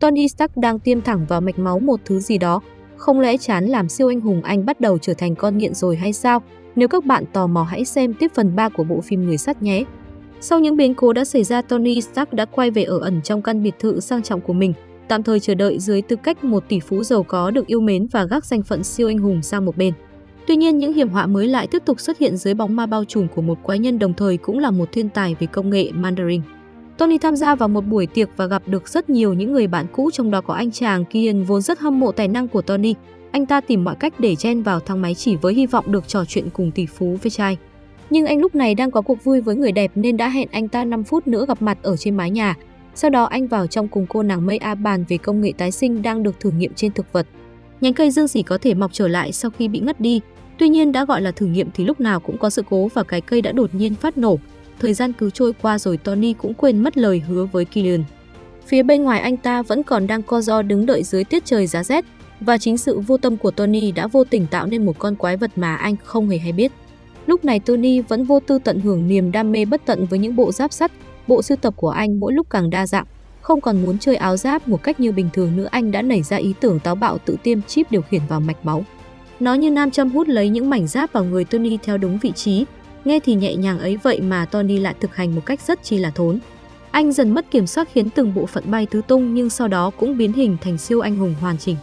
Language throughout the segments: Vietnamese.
Tony Stark đang tiêm thẳng vào mạch máu một thứ gì đó. Không lẽ chán làm siêu anh hùng anh bắt đầu trở thành con nghiện rồi hay sao? Nếu các bạn tò mò hãy xem tiếp phần 3 của bộ phim Người sắt nhé. Sau những biến cố đã xảy ra, Tony Stark đã quay về ở ẩn trong căn biệt thự sang trọng của mình, tạm thời chờ đợi dưới tư cách một tỷ phú giàu có được yêu mến và gác danh phận siêu anh hùng sang một bên. Tuy nhiên, những hiểm họa mới lại tiếp tục xuất hiện dưới bóng ma bao trùm của một quái nhân đồng thời cũng là một thiên tài về công nghệ Mandarin. Tony tham gia vào một buổi tiệc và gặp được rất nhiều những người bạn cũ, trong đó có anh chàng Kian vốn rất hâm mộ tài năng của Tony. Anh ta tìm mọi cách để chen vào thang máy chỉ với hy vọng được trò chuyện cùng tỷ phú với trai. Nhưng anh lúc này đang có cuộc vui với người đẹp nên đã hẹn anh ta 5 phút nữa gặp mặt ở trên mái nhà. Sau đó anh vào trong cùng cô nàng Mây A bàn về công nghệ tái sinh đang được thử nghiệm trên thực vật. Nhánh cây dương xỉ có thể mọc trở lại sau khi bị ngất đi. Tuy nhiên đã gọi là thử nghiệm thì lúc nào cũng có sự cố và cái cây đã đột nhiên phát nổ. Thời gian cứ trôi qua rồi Tony cũng quên mất lời hứa với Killian. Phía bên ngoài anh ta vẫn còn đang co do đứng đợi dưới tiết trời giá rét và chính sự vô tâm của Tony đã vô tình tạo nên một con quái vật mà anh không hề hay biết. Lúc này Tony vẫn vô tư tận hưởng niềm đam mê bất tận với những bộ giáp sắt, bộ sưu tập của anh mỗi lúc càng đa dạng. Không còn muốn chơi áo giáp một cách như bình thường nữa anh đã nảy ra ý tưởng táo bạo tự tiêm chip điều khiển vào mạch máu. Nó như nam châm hút lấy những mảnh giáp vào người Tony theo đúng vị trí. Nghe thì nhẹ nhàng ấy vậy mà Tony lại thực hành một cách rất chi là thốn. Anh dần mất kiểm soát khiến từng bộ phận bay tứ tung nhưng sau đó cũng biến hình thành siêu anh hùng hoàn chỉnh.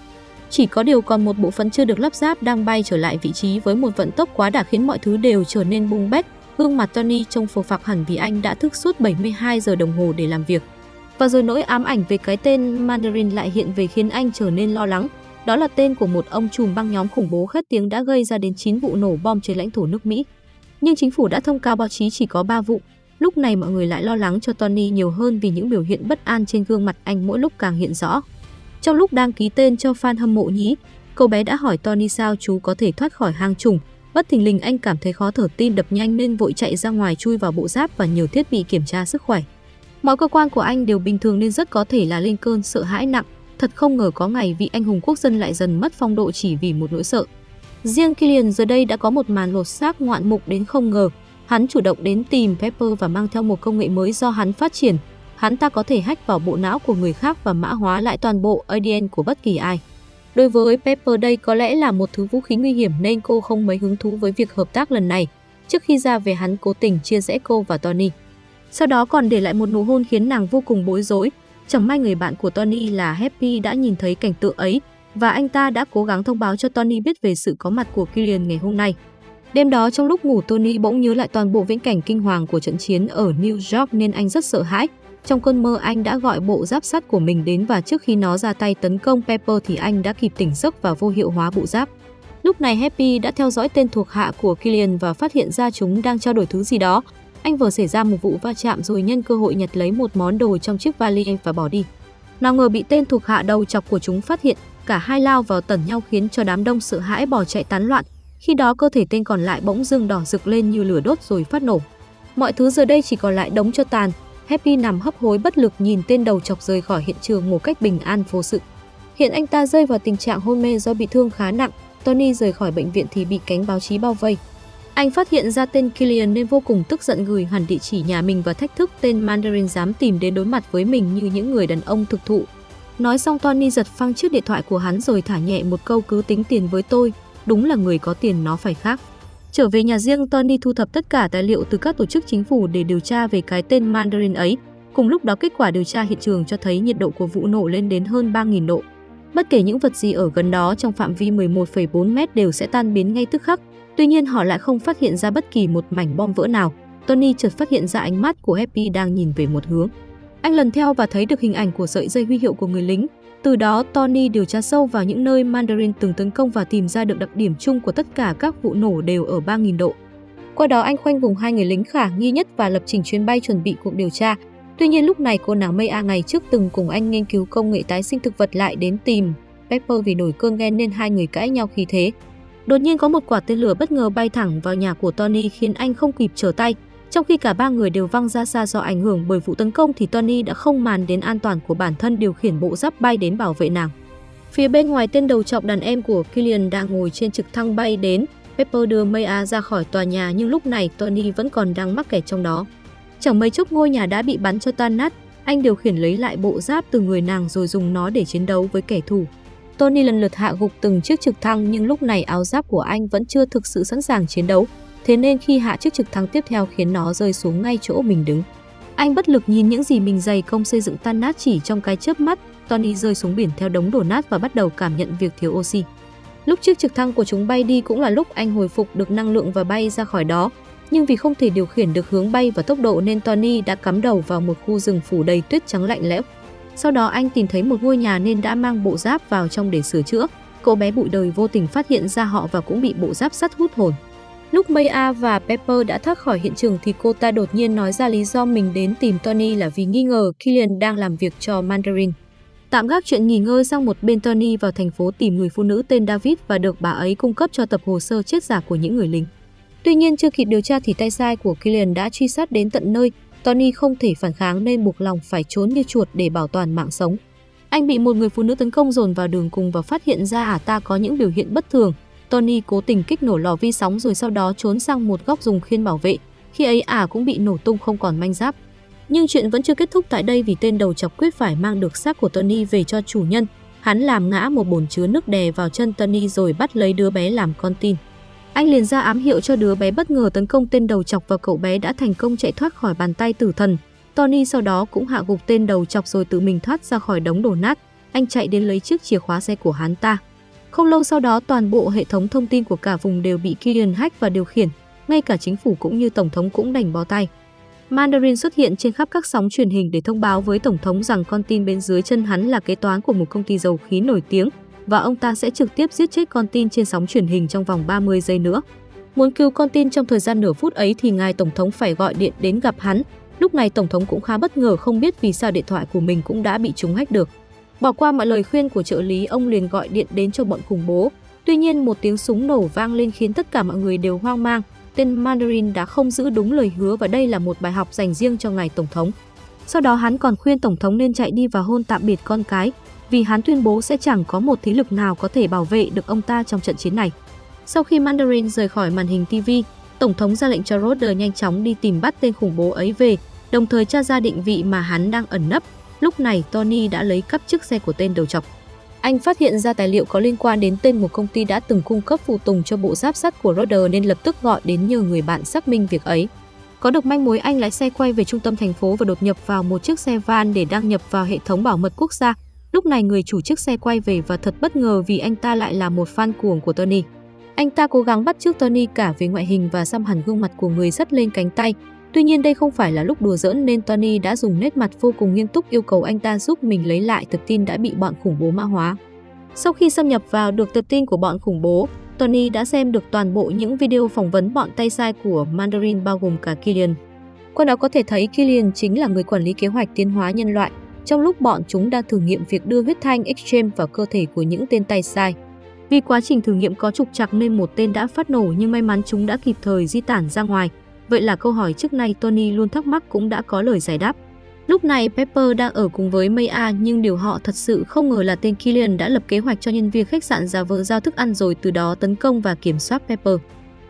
Chỉ có điều còn một bộ phận chưa được lắp ráp đang bay trở lại vị trí với một vận tốc quá đà khiến mọi thứ đều trở nên bung bét. Gương mặt Tony trông phồ phạc hẳn vì anh đã thức suốt 72 giờ đồng hồ để làm việc. Và rồi nỗi ám ảnh về cái tên Mandarin lại hiện về khiến anh trở nên lo lắng. Đó là tên của một ông trùm băng nhóm khủng bố khét tiếng đã gây ra đến 9 vụ nổ bom trên lãnh thổ nước Mỹ. Nhưng chính phủ đã thông cáo báo chí chỉ có 3 vụ. Lúc này mọi người lại lo lắng cho Tony nhiều hơn vì những biểu hiện bất an trên gương mặt anh mỗi lúc càng hiện rõ. Trong lúc đang ký tên cho fan hâm mộ nhí, cậu bé đã hỏi Tony sao chú có thể thoát khỏi hang trùng. Bất thình lình anh cảm thấy khó thở tim đập nhanh nên vội chạy ra ngoài chui vào bộ giáp và nhiều thiết bị kiểm tra sức khỏe. Mọi cơ quan của anh đều bình thường nên rất có thể là lên cơn sợ hãi nặng. Thật không ngờ có ngày vị anh hùng quốc dân lại dần mất phong độ chỉ vì một nỗi sợ. Riêng Killian giờ đây đã có một màn lột xác ngoạn mục đến không ngờ. Hắn chủ động đến tìm Pepper và mang theo một công nghệ mới do hắn phát triển, hắn ta có thể hack vào bộ não của người khác và mã hóa lại toàn bộ ADN của bất kỳ ai. Đối với Pepper đây có lẽ là một thứ vũ khí nguy hiểm nên cô không mấy hứng thú với việc hợp tác lần này. Trước khi ra về hắn cố tình chia rẽ cô và Tony. Sau đó còn để lại một nụ hôn khiến nàng vô cùng bối rối. Chẳng may người bạn của Tony là Happy đã nhìn thấy cảnh tượng ấy và anh ta đã cố gắng thông báo cho Tony biết về sự có mặt của Killian ngày hôm nay. Đêm đó trong lúc ngủ, Tony bỗng nhớ lại toàn bộ viễn cảnh kinh hoàng của trận chiến ở New York nên anh rất sợ hãi. Trong cơn mơ, anh đã gọi bộ giáp sắt của mình đến và trước khi nó ra tay tấn công Pepper thì anh đã kịp tỉnh giấc và vô hiệu hóa bộ giáp. Lúc này Happy đã theo dõi tên thuộc hạ của Killian và phát hiện ra chúng đang trao đổi thứ gì đó. Anh vừa xảy ra một vụ va chạm rồi nhân cơ hội nhặt lấy một món đồ trong chiếc vali và bỏ đi. Nào ngờ bị tên thuộc hạ đầu chọc của chúng phát hiện, cả hai lao vào tẩn nhau khiến cho đám đông sợ hãi bỏ chạy tán loạn. Khi đó cơ thể tên còn lại bỗng dưng đỏ rực lên như lửa đốt rồi phát nổ. Mọi thứ giờ đây chỉ còn lại đống cho tàn, Happy nằm hấp hối bất lực nhìn tên đầu chọc rời khỏi hiện trường một cách bình an vô sự. Hiện anh ta rơi vào tình trạng hôn mê do bị thương khá nặng. Tony rời khỏi bệnh viện thì bị cánh báo chí bao vây. Anh phát hiện ra tên Killian nên vô cùng tức giận gửi hẳn địa chỉ nhà mình và thách thức tên Mandarin dám tìm đến đối mặt với mình như những người đàn ông thực thụ. Nói xong Tony giật phăng chiếc điện thoại của hắn rồi thả nhẹ một câu cứ tính tiền với tôi, đúng là người có tiền nó phải khác. Trở về nhà riêng, Tony thu thập tất cả tài liệu từ các tổ chức chính phủ để điều tra về cái tên Mandarin ấy. Cùng lúc đó kết quả điều tra hiện trường cho thấy nhiệt độ của vụ nổ lên đến hơn 3.000 độ. Bất kể những vật gì ở gần đó trong phạm vi 11,4 mét đều sẽ tan biến ngay tức khắc. Tuy nhiên họ lại không phát hiện ra bất kỳ một mảnh bom vỡ nào. Tony chợt phát hiện ra ánh mắt của Happy đang nhìn về một hướng. Anh lần theo và thấy được hình ảnh của sợi dây huy hiệu của người lính, từ đó, Tony điều tra sâu vào những nơi Mandarin từng tấn công và tìm ra được đặc điểm chung của tất cả các vụ nổ đều ở 3.000 độ. Qua đó anh khoanh vùng hai người lính khả nghi nhất và lập trình chuyến bay chuẩn bị cuộc điều tra. Tuy nhiên lúc này cô nàng Mây A ngày trước từng cùng anh nghiên cứu công nghệ tái sinh thực vật lại đến tìm Pepper vì nổi cơn ghen nên hai người cãi nhau khi thế. Đột nhiên có một quả tên lửa bất ngờ bay thẳng vào nhà của Tony khiến anh không kịp trở tay. Trong khi cả ba người đều văng ra xa do ảnh hưởng bởi vụ tấn công thì Tony đã không màn đến an toàn của bản thân điều khiển bộ giáp bay đến bảo vệ nàng. Phía bên ngoài tên đầu trọc đàn em của Killian đang ngồi trên trực thăng bay đến. Pepper đưa Maya ra khỏi tòa nhà nhưng lúc này Tony vẫn còn đang mắc kẹt trong đó. Chẳng mấy chốc ngôi nhà đã bị bắn cho tan nát. Anh điều khiển lấy lại bộ giáp từ người nàng rồi dùng nó để chiến đấu với kẻ thù. Tony lần lượt hạ gục từng chiếc trực thăng nhưng lúc này áo giáp của anh vẫn chưa thực sự sẵn sàng chiến đấu. Thế nên khi hạ chiếc trực thăng tiếp theo khiến nó rơi xuống ngay chỗ mình đứng. Anh bất lực nhìn những gì mình dày công xây dựng tan nát chỉ trong cái chớp mắt, Tony rơi xuống biển theo đống đổ nát và bắt đầu cảm nhận việc thiếu oxy. Lúc chiếc trực thăng của chúng bay đi cũng là lúc anh hồi phục được năng lượng và bay ra khỏi đó. Nhưng vì không thể điều khiển được hướng bay và tốc độ nên Tony đã cắm đầu vào một khu rừng phủ đầy tuyết trắng lạnh lẽo. Sau đó anh tìm thấy một ngôi nhà nên đã mang bộ giáp vào trong để sửa chữa. Cậu bé bụi đời vô tình phát hiện ra họ và cũng bị bộ giáp sắt hút hồn. Lúc Maya và Pepper đã thoát khỏi hiện trường thì cô ta đột nhiên nói ra lý do mình đến tìm Tony là vì nghi ngờ Killian đang làm việc cho Mandarin. Tạm gác chuyện nghỉ ngơi sang một bên Tony vào thành phố tìm người phụ nữ tên David và được bà ấy cung cấp cho tập hồ sơ chết giả của những người lính. Tuy nhiên chưa kịp điều tra thì tay sai của Killian đã truy sát đến tận nơi. Tony không thể phản kháng nên buộc lòng phải trốn như chuột để bảo toàn mạng sống. Anh bị một người phụ nữ tấn công dồn vào đường cùng và phát hiện ra ả ta có những biểu hiện bất thường. Tony cố tình kích nổ lò vi sóng rồi sau đó trốn sang một góc dùng khiên bảo vệ. Khi ấy ả cũng bị nổ tung không còn manh giáp. Nhưng chuyện vẫn chưa kết thúc tại đây vì tên đầu chọc quyết phải mang được xác của Tony về cho chủ nhân. Hắn làm ngã một bồn chứa nước đè vào chân Tony rồi bắt lấy đứa bé làm con tin. Anh liền ra ám hiệu cho đứa bé bất ngờ tấn công tên đầu chọc và cậu bé đã thành công chạy thoát khỏi bàn tay tử thần. Tony sau đó cũng hạ gục tên đầu chọc rồi tự mình thoát ra khỏi đống đổ nát. Anh chạy đến lấy chiếc chìa khóa xe của hắn ta. Không lâu sau đó, toàn bộ hệ thống thông tin của cả vùng đều bị Killian hack và điều khiển. Ngay cả chính phủ cũng như tổng thống cũng đành bó tay. Mandarin xuất hiện trên khắp các sóng truyền hình để thông báo với Tổng thống rằng con tin bên dưới chân hắn là kế toán của một công ty dầu khí nổi tiếng và ông ta sẽ trực tiếp giết chết con tin trên sóng truyền hình trong vòng 30 giây nữa. Muốn cứu con tin trong thời gian nửa phút ấy thì ngài Tổng thống phải gọi điện đến gặp hắn. Lúc này Tổng thống cũng khá bất ngờ không biết vì sao điện thoại của mình cũng đã bị trúng hack được. Bỏ qua mọi lời khuyên của trợ lý, ông liền gọi điện đến cho bọn khủng bố. Tuy nhiên một tiếng súng nổ vang lên khiến tất cả mọi người đều hoang mang tên Mandarin đã không giữ đúng lời hứa và đây là một bài học dành riêng cho ngài Tổng thống. Sau đó hắn còn khuyên Tổng thống nên chạy đi và hôn tạm biệt con cái, vì hắn tuyên bố sẽ chẳng có một thế lực nào có thể bảo vệ được ông ta trong trận chiến này. Sau khi Mandarin rời khỏi màn hình TV, Tổng thống ra lệnh cho Roder nhanh chóng đi tìm bắt tên khủng bố ấy về, đồng thời tra ra định vị mà hắn đang ẩn nấp. Lúc này Tony đã lấy cắp chiếc xe của tên đầu chọc. Anh phát hiện ra tài liệu có liên quan đến tên một công ty đã từng cung cấp phụ tùng cho bộ giáp sắt của Roder nên lập tức gọi đến nhờ người bạn xác minh việc ấy. Có được manh mối anh lái xe quay về trung tâm thành phố và đột nhập vào một chiếc xe van để đăng nhập vào hệ thống bảo mật quốc gia. Lúc này người chủ chiếc xe quay về và thật bất ngờ vì anh ta lại là một fan cuồng của Tony. Anh ta cố gắng bắt chước Tony cả về ngoại hình và xăm hẳn gương mặt của người sắt lên cánh tay. Tuy nhiên đây không phải là lúc đùa giỡn nên Tony đã dùng nét mặt vô cùng nghiêm túc yêu cầu anh ta giúp mình lấy lại tập tin đã bị bọn khủng bố mã hóa. Sau khi xâm nhập vào được tập tin của bọn khủng bố, Tony đã xem được toàn bộ những video phỏng vấn bọn tay sai của Mandarin bao gồm cả Killian. Qua đó có thể thấy Killian chính là người quản lý kế hoạch tiến hóa nhân loại, trong lúc bọn chúng đang thử nghiệm việc đưa huyết thanh Extreme vào cơ thể của những tên tay sai. Vì quá trình thử nghiệm có trục trặc nên một tên đã phát nổ nhưng may mắn chúng đã kịp thời di tản ra ngoài. Vậy là câu hỏi trước nay Tony luôn thắc mắc cũng đã có lời giải đáp. Lúc này Pepper đang ở cùng với Maya nhưng điều họ thật sự không ngờ là tên Killian đã lập kế hoạch cho nhân viên khách sạn giả vờ giao thức ăn rồi từ đó tấn công và kiểm soát Pepper.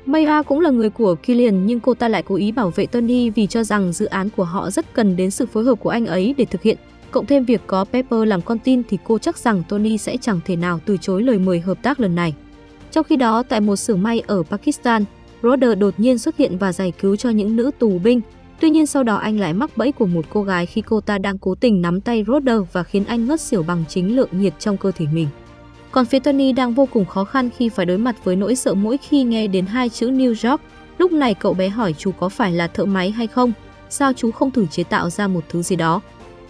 Maya cũng là người của Killian, nhưng cô ta lại cố ý bảo vệ Tony vì cho rằng dự án của họ rất cần đến sự phối hợp của anh ấy để thực hiện. Cộng thêm việc có Pepper làm con tin thì cô chắc rằng Tony sẽ chẳng thể nào từ chối lời mời hợp tác lần này. Trong khi đó, tại một xưởng may ở Pakistan, Roder đột nhiên xuất hiện và giải cứu cho những nữ tù binh. Tuy nhiên sau đó anh lại mắc bẫy của một cô gái khi cô ta đang cố tình nắm tay Roder và khiến anh ngất xỉu bằng chính lượng nhiệt trong cơ thể mình. Còn phía Tony đang vô cùng khó khăn khi phải đối mặt với nỗi sợ mỗi khi nghe đến hai chữ New York. Lúc này cậu bé hỏi chú có phải là thợ máy hay không? Sao chú không thử chế tạo ra một thứ gì đó?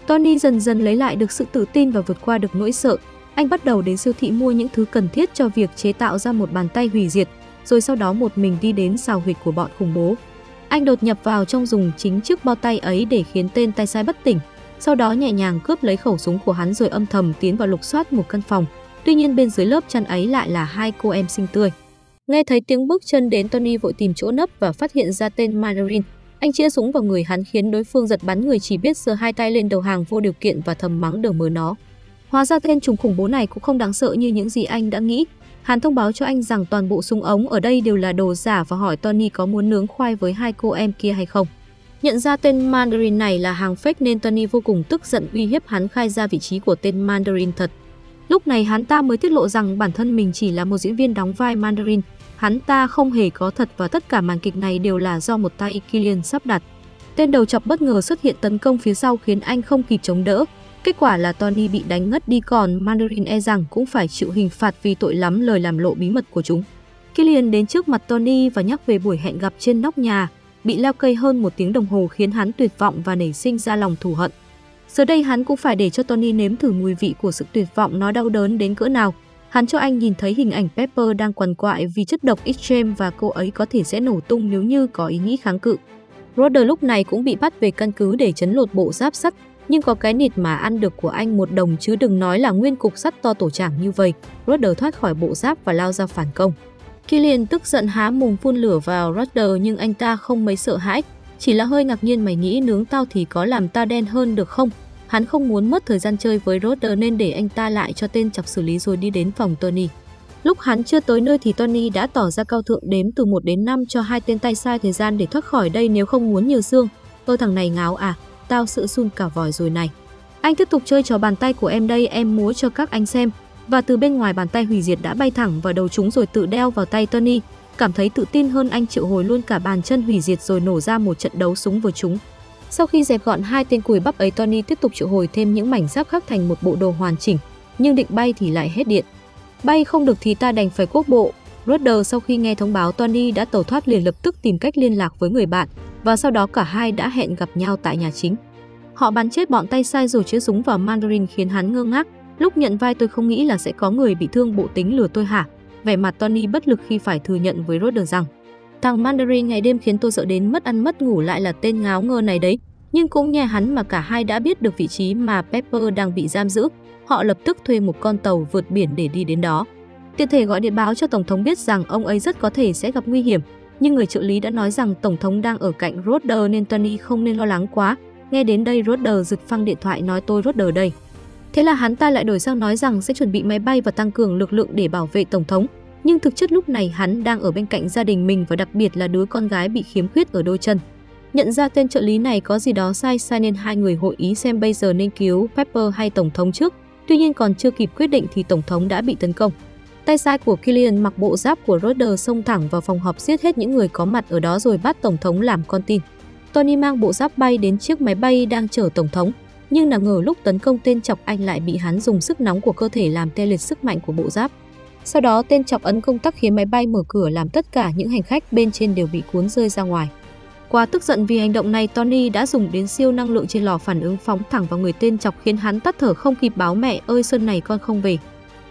Tony dần dần lấy lại được sự tự tin và vượt qua được nỗi sợ. Anh bắt đầu đến siêu thị mua những thứ cần thiết cho việc chế tạo ra một bàn tay hủy diệt, rồi sau đó một mình đi đến xào huyệt của bọn khủng bố. Anh đột nhập vào trong dùng chính chiếc bao tay ấy để khiến tên tay sai bất tỉnh, sau đó nhẹ nhàng cướp lấy khẩu súng của hắn rồi âm thầm tiến vào lục soát một căn phòng. Tuy nhiên bên dưới lớp chăn ấy lại là hai cô em xinh tươi. Nghe thấy tiếng bước chân đến Tony vội tìm chỗ nấp và phát hiện ra tên Mandarin. Anh chĩa súng vào người hắn khiến đối phương giật bắn người chỉ biết giơ hai tay lên đầu hàng vô điều kiện và thầm mắng đờ mờ nó. Hóa ra tên trùng khủng bố này cũng không đáng sợ như những gì anh đã nghĩ. Hắn thông báo cho anh rằng toàn bộ súng ống ở đây đều là đồ giả và hỏi Tony có muốn nướng khoai với hai cô em kia hay không. Nhận ra tên Mandarin này là hàng fake nên Tony vô cùng tức giận uy hiếp hắn khai ra vị trí của tên Mandarin thật. Lúc này hắn ta mới tiết lộ rằng bản thân mình chỉ là một diễn viên đóng vai Mandarin. Hắn ta không hề có thật và tất cả màn kịch này đều là do một tay Killian sắp đặt. Tên đầu chọc bất ngờ xuất hiện tấn công phía sau khiến anh không kịp chống đỡ. Kết quả là Tony bị đánh ngất đi còn Mandarin e rằng cũng phải chịu hình phạt vì tội lắm lời làm lộ bí mật của chúng. Killian đến trước mặt Tony và nhắc về buổi hẹn gặp trên nóc nhà, bị leo cây hơn một tiếng đồng hồ khiến hắn tuyệt vọng và nảy sinh ra lòng thù hận. Giờ đây hắn cũng phải để cho Tony nếm thử mùi vị của sự tuyệt vọng nó đau đớn đến cỡ nào. Hắn cho anh nhìn thấy hình ảnh Pepper đang quằn quại vì chất độc extreme và cô ấy có thể sẽ nổ tung nếu như có ý nghĩ kháng cự. Roder lúc này cũng bị bắt về căn cứ để chấn lột bộ giáp sắt, nhưng có cái nịt mà ăn được của anh một đồng chứ đừng nói là nguyên cục sắt to tổ trảng như vậy. Roder thoát khỏi bộ giáp và lao ra phản công. Killian tức giận há mồm phun lửa vào Roder nhưng anh ta không mấy sợ hãi, chỉ là hơi ngạc nhiên mày nghĩ nướng tao thì có làm ta đen hơn được không? Hắn không muốn mất thời gian chơi với Roder nên để anh ta lại cho tên chọc xử lý rồi đi đến phòng Tony. Lúc hắn chưa tới nơi thì Tony đã tỏ ra cao thượng đếm từ 1 đến 5 cho hai tên tay sai thời gian để thoát khỏi đây nếu không muốn nhiều xương. Ơ thằng này ngáo à, tao sự sun cả vòi rồi này. Anh tiếp tục chơi trò bàn tay của em đây em múa cho các anh xem. Và từ bên ngoài bàn tay hủy diệt đã bay thẳng vào đầu chúng rồi tự đeo vào tay Tony. Cảm thấy tự tin hơn anh triệu hồi luôn cả bàn chân hủy diệt rồi nổ ra một trận đấu súng với chúng. Sau khi dẹp gọn hai tên cùi bắp ấy, Tony tiếp tục triệu hồi thêm những mảnh giáp khác thành một bộ đồ hoàn chỉnh. Nhưng định bay thì lại hết điện. Bay không được thì ta đành phải quốc bộ. Rudder sau khi nghe thông báo, Tony đã tẩu thoát liền, lập tức tìm cách liên lạc với người bạn, và sau đó cả hai đã hẹn gặp nhau tại nhà chính. Họ bắn chết bọn tay sai rồi chĩa súng vào Mandarin khiến hắn ngơ ngác. Lúc nhận vai tôi không nghĩ là sẽ có người bị thương, bộ tính lừa tôi hả? Vẻ mặt Tony bất lực khi phải thừa nhận với Rudder rằng Thằng Mandarin ngày đêm khiến tôi sợ đến mất ăn mất ngủ lại là tên ngáo ngơ này đấy. Nhưng cũng nhờ hắn mà cả hai đã biết được vị trí mà Pepper đang bị giam giữ. Họ lập tức thuê một con tàu vượt biển để đi đến đó. Tiện thể gọi điện báo cho Tổng thống biết rằng ông ấy rất có thể sẽ gặp nguy hiểm. Nhưng người trợ lý đã nói rằng Tổng thống đang ở cạnh Roder nên Tony không nên lo lắng quá. Nghe đến đây Roder giật phăng điện thoại nói tôi Roder đây. Thế là hắn ta lại đổi sang nói rằng sẽ chuẩn bị máy bay và tăng cường lực lượng để bảo vệ Tổng thống nhưng thực chất lúc này hắn đang ở bên cạnh gia đình mình và đặc biệt là đứa con gái bị khiếm khuyết ở đôi chân. Nhận ra tên trợ lý này có gì đó sai sai nên hai người hội ý xem bây giờ nên cứu Pepper hay Tổng thống trước. Tuy nhiên còn chưa kịp quyết định thì Tổng thống đã bị tấn công. Tay sai của Killian mặc bộ giáp của Roder xông thẳng vào phòng họp giết hết những người có mặt ở đó rồi bắt Tổng thống làm con tin. Tony mang bộ giáp bay đến chiếc máy bay đang chở Tổng thống, nhưng nào ngờ lúc tấn công tên chọc anh lại bị hắn dùng sức nóng của cơ thể làm tê liệt sức mạnh của bộ giáp. Sau đó tên chọc ấn công tắc khiến máy bay mở cửa làm tất cả những hành khách bên trên đều bị cuốn rơi ra ngoài. Quá tức giận vì hành động này, Tony đã dùng đến siêu năng lượng trên lò phản ứng phóng thẳng vào người tên chọc khiến hắn tắt thở không kịp báo mẹ ơi Sơn này con không về.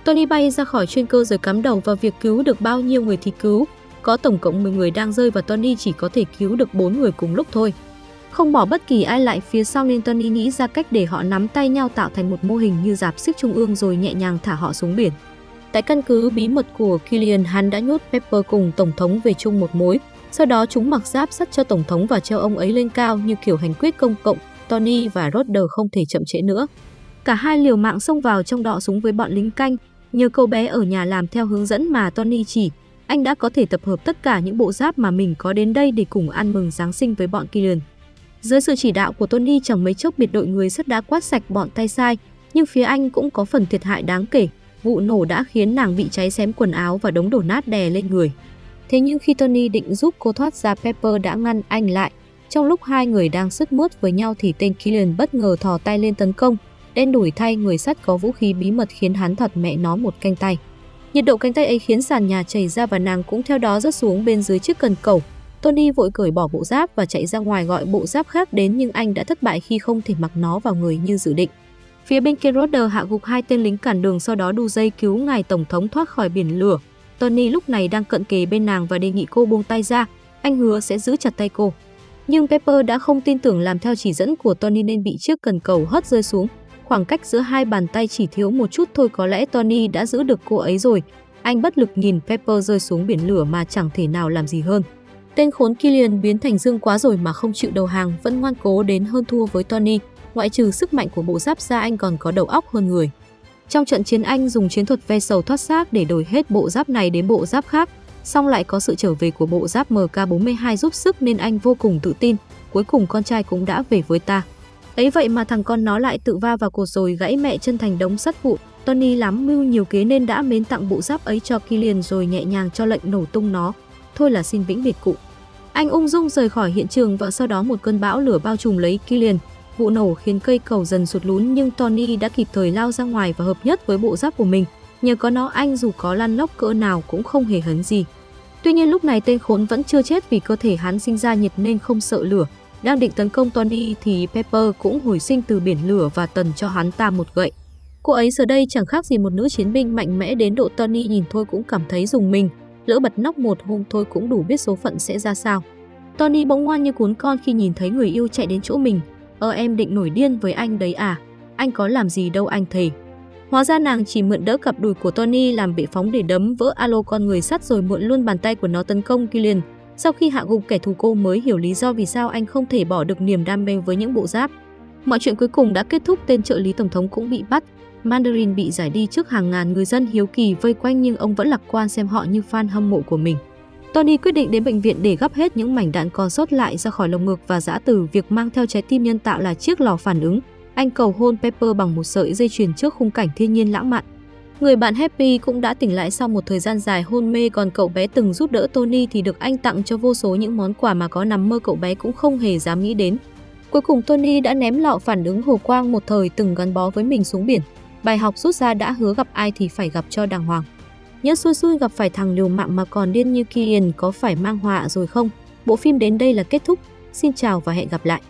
Tony bay ra khỏi chuyên cơ rồi cắm đầu vào việc cứu được bao nhiêu người thì cứu. Có tổng cộng 10 người đang rơi và Tony chỉ có thể cứu được 4 người cùng lúc thôi. Không bỏ bất kỳ ai lại phía sau nên Tony nghĩ ra cách để họ nắm tay nhau tạo thành một mô hình như dạp xích trung ương rồi nhẹ nhàng thả họ xuống biển. Tại căn cứ bí mật của Killian, hắn đã nhốt Pepper cùng Tổng thống về chung một mối. Sau đó chúng mặc giáp sắt cho Tổng thống và treo ông ấy lên cao như kiểu hành quyết công cộng. Tony và Rodder không thể chậm trễ nữa. Cả hai liều mạng xông vào trong đọ súng với bọn lính canh. Nhờ cậu bé ở nhà làm theo hướng dẫn mà Tony chỉ, anh đã có thể tập hợp tất cả những bộ giáp mà mình có đến đây để cùng ăn mừng Giáng sinh với bọn Killian. Dưới sự chỉ đạo của Tony chẳng mấy chốc biệt đội người sắt đã quát sạch bọn tay sai, nhưng phía anh cũng có phần thiệt hại đáng kể. Vụ nổ đã khiến nàng bị cháy xém quần áo và đống đổ nát đè lên người. Thế nhưng khi Tony định giúp cô thoát ra, Pepper đã ngăn anh lại. Trong lúc hai người đang sức mướt với nhau thì tên Killian bất ngờ thò tay lên tấn công. Đen đuổi thay người sắt có vũ khí bí mật khiến hắn thật mẹ nó một canh tay. Nhiệt độ cánh tay ấy khiến sàn nhà chảy ra và nàng cũng theo đó rớt xuống bên dưới chiếc cần cầu. Tony vội cởi bỏ bộ giáp và chạy ra ngoài gọi bộ giáp khác đến nhưng anh đã thất bại khi không thể mặc nó vào người như dự định. Phía bên kia Roder hạ gục hai tên lính cản đường sau đó đu dây cứu ngài tổng thống thoát khỏi biển lửa. Tony lúc này đang cận kề bên nàng và đề nghị cô buông tay ra, anh hứa sẽ giữ chặt tay cô. Nhưng Pepper đã không tin tưởng làm theo chỉ dẫn của Tony nên bị chiếc cần cầu hất rơi xuống. Khoảng cách giữa hai bàn tay chỉ thiếu một chút thôi có lẽ Tony đã giữ được cô ấy rồi. Anh bất lực nhìn Pepper rơi xuống biển lửa mà chẳng thể nào làm gì hơn. Tên khốn Killian biến thành dương quá rồi mà không chịu đầu hàng vẫn ngoan cố đến hơn thua với Tony ngoại trừ sức mạnh của bộ giáp ra anh còn có đầu óc hơn người. Trong trận chiến anh dùng chiến thuật ve sầu thoát xác để đổi hết bộ giáp này đến bộ giáp khác, song lại có sự trở về của bộ giáp MK42 giúp sức nên anh vô cùng tự tin. cuối cùng con trai cũng đã về với ta. Ấy vậy mà thằng con nó lại tự va vào cột rồi gãy mẹ chân thành đống sắt vụn. Tony lắm mưu nhiều kế nên đã mến tặng bộ giáp ấy cho Killian rồi nhẹ nhàng cho lệnh nổ tung nó. Thôi là xin vĩnh biệt cụ. Anh ung dung rời khỏi hiện trường và sau đó một cơn bão lửa bao trùm lấy Killian. Vụ nổ khiến cây cầu dần sụt lún nhưng Tony đã kịp thời lao ra ngoài và hợp nhất với bộ giáp của mình. Nhờ có nó, anh dù có lăn lóc cỡ nào cũng không hề hấn gì. Tuy nhiên lúc này tên khốn vẫn chưa chết vì cơ thể hắn sinh ra nhiệt nên không sợ lửa. Đang định tấn công Tony thì Pepper cũng hồi sinh từ biển lửa và tần cho hắn ta một gậy. Cô ấy giờ đây chẳng khác gì một nữ chiến binh mạnh mẽ đến độ Tony nhìn thôi cũng cảm thấy dùng mình. Lỡ bật nóc một hôm thôi cũng đủ biết số phận sẽ ra sao. Tony bỗng ngoan như cuốn con khi nhìn thấy người yêu chạy đến chỗ mình. Ơ em định nổi điên với anh đấy à? Anh có làm gì đâu anh thề. Hóa ra nàng chỉ mượn đỡ cặp đùi của Tony làm bệ phóng để đấm vỡ alo con người sắt rồi mượn luôn bàn tay của nó tấn công Killian. Sau khi hạ gục, kẻ thù cô mới hiểu lý do vì sao anh không thể bỏ được niềm đam mê với những bộ giáp. Mọi chuyện cuối cùng đã kết thúc, tên trợ lý tổng thống cũng bị bắt. Mandarin bị giải đi trước hàng ngàn người dân hiếu kỳ vây quanh nhưng ông vẫn lạc quan xem họ như fan hâm mộ của mình. Tony quyết định đến bệnh viện để gấp hết những mảnh đạn còn sót lại ra khỏi lồng ngực và giã từ việc mang theo trái tim nhân tạo là chiếc lò phản ứng. Anh cầu hôn Pepper bằng một sợi dây chuyền trước khung cảnh thiên nhiên lãng mạn. Người bạn Happy cũng đã tỉnh lại sau một thời gian dài hôn mê, còn cậu bé từng giúp đỡ Tony thì được anh tặng cho vô số những món quà mà có nằm mơ cậu bé cũng không hề dám nghĩ đến. Cuối cùng Tony đã ném lọ phản ứng hồ quang một thời từng gắn bó với mình xuống biển. Bài học rút ra đã hứa gặp ai thì phải gặp cho đàng hoàng. Nhớ xui xui gặp phải thằng liều mạng mà còn điên như Killian có phải mang họa rồi không? Bộ phim đến đây là kết thúc. Xin chào và hẹn gặp lại.